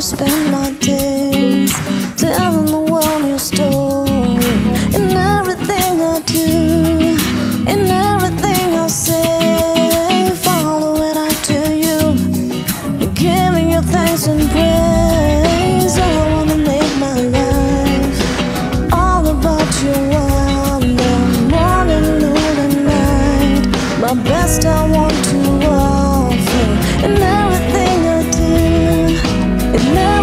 to spend my days telling the world your story. In everything I do, in everything I say, follow what I do you. You're giving your thanks and praise. I wanna make my life all about you one morning, noon, and night. My best I want to. Work. Now